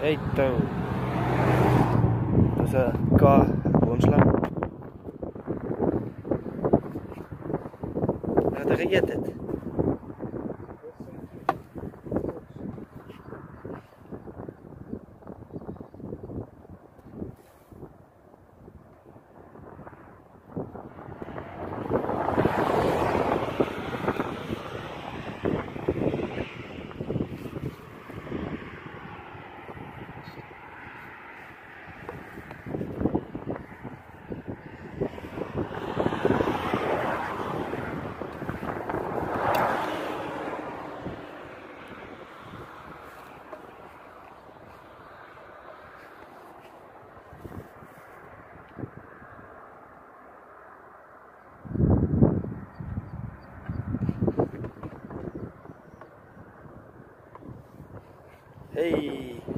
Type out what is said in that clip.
Eito. Dis 'n ka boomslang. Wat het geëet het? Ei!